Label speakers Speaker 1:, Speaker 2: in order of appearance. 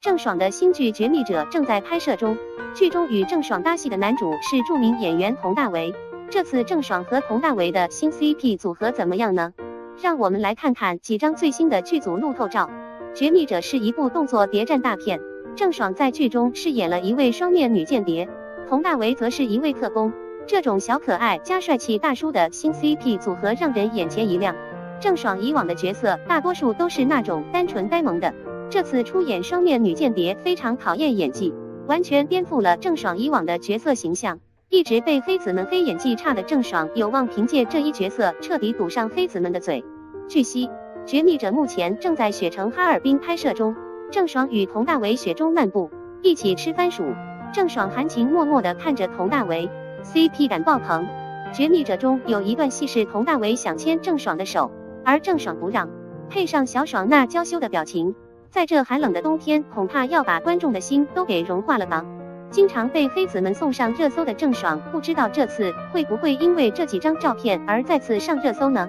Speaker 1: 郑爽的新剧《绝密者》正在拍摄中，剧中与郑爽搭戏的男主是著名演员佟大为。这次郑爽和佟大为的新 CP 组合怎么样呢？让我们来看看几张最新的剧组路透照。《绝密者》是一部动作谍战大片，郑爽在剧中饰演了一位双面女间谍，佟大为则是一位特工。这种小可爱加帅气大叔的新 CP 组合让人眼前一亮。郑爽以往的角色大多数都是那种单纯呆萌的。这次出演双面女间谍非常考验演技，完全颠覆了郑爽以往的角色形象。一直被黑子们黑演技差的郑爽，有望凭借这一角色彻底堵上黑子们的嘴。据悉，《绝密者》目前正在雪城哈尔滨拍摄中，郑爽与佟大为雪中漫步，一起吃番薯。郑爽含情脉脉地看着佟大为，CP 感爆棚。《绝密者》中有一段戏是佟大为想牵郑爽的手，而郑爽不让，配上小爽那娇羞的表情。在这寒冷的冬天，恐怕要把观众的心都给融化了吧？经常被黑子们送上热搜的郑爽，不知道这次会不会因为这几张照片而再次上热搜呢？